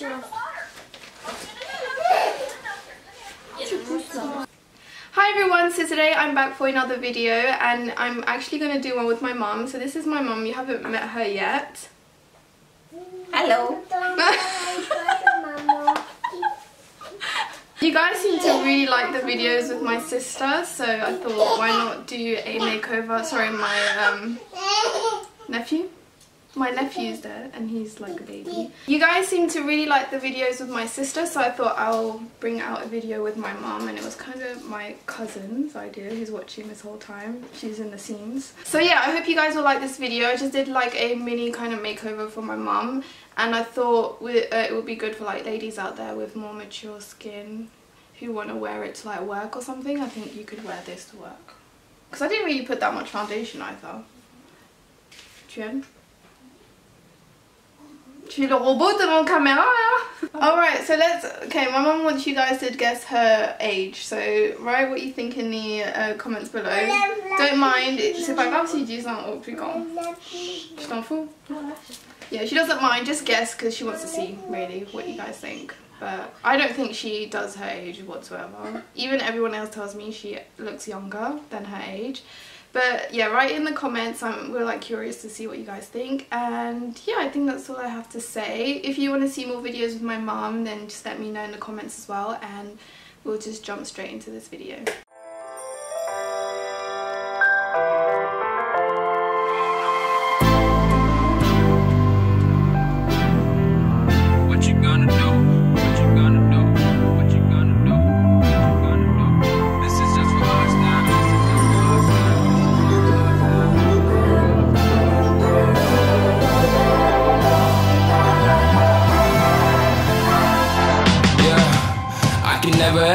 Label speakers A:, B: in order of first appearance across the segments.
A: Your...
B: Hi everyone, so today I'm back for another video and I'm actually going to do one with my mom. So this is my mom. you haven't met her yet.
A: Hello.
B: you guys seem to really like the videos with my sister, so I thought why not do a makeover, sorry, my um, nephew? My nephew's there and he's like a baby. You guys seem to really like the videos with my sister so I thought I'll bring out a video with my mom and it was kind of my cousin's idea who's watching this whole time. She's in the scenes. So yeah, I hope you guys will like this video. I just did like a mini kind of makeover for my mom and I thought uh, it would be good for like ladies out there with more mature skin who want to wear it to like work or something. I think you could wear this to work. Because I didn't really put that much foundation either. Jen? Suis le robot de mon caméra. Alright, so let's... Okay, my mum wants you guys to guess her age. So write what you think in the uh, comments below. Don't mind. C'est pas grave si 10 ans ou plus grand. Je t'en fous. Yeah, she doesn't mind. Just guess because she wants to see, really, what you guys think. But I don't think she does her age whatsoever. Even everyone else tells me she looks younger than her age. But yeah, write in the comments. I'm, we're like curious to see what you guys think. And yeah, I think that's all I have to say. If you want to see more videos with my mom, then just let me know in the comments as well. And we'll just jump straight into this video.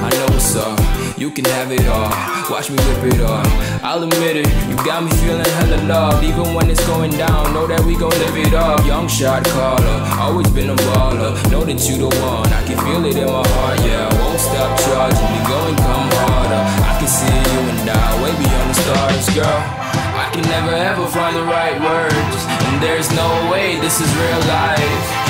C: I know what's up, you can have it all. Watch me rip it off. I'll admit it, you got me feeling hella loved. Even when it's going down, know that we gon' live it up. Young shot caller, always been a baller. Know that you the one, I can feel it in my heart, yeah. I won't stop charging, me going come harder. I can see you and I, way beyond the stars, girl. I can never ever find the right words, and there's no way this is real life.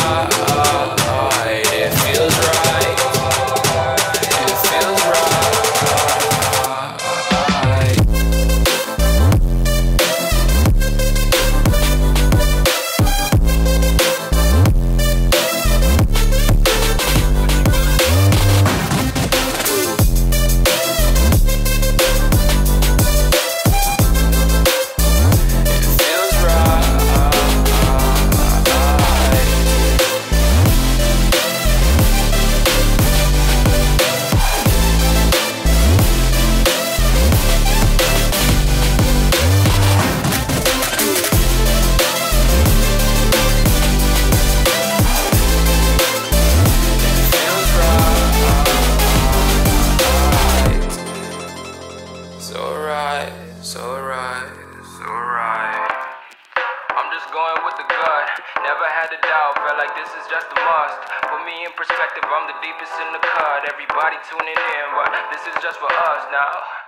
C: It's alright, it's alright, it's alright. I'm just going with the gut. Never had a doubt, felt like this is just a must. Put me in perspective, I'm the deepest in the cut. Everybody tuning in, but this is just for us now.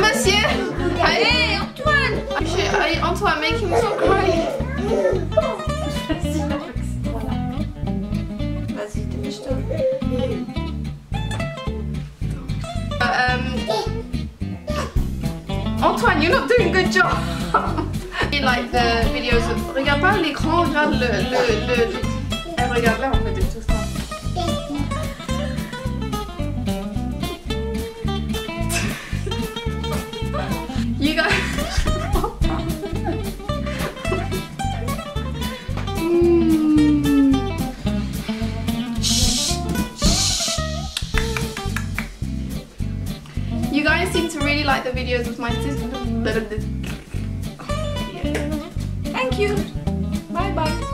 B: monsieur Allez, Antoine Allez, Antoine, make him so cry
A: Vas-y, dépêche-toi.
B: Euh, euh, Antoine, you're not doing a good job like the videos. Regarde pas l'écran, regarde le, le, le... Elle regarde là en fait, tout ça. Seem to really like the videos with my sister.
A: Thank you. Bye bye.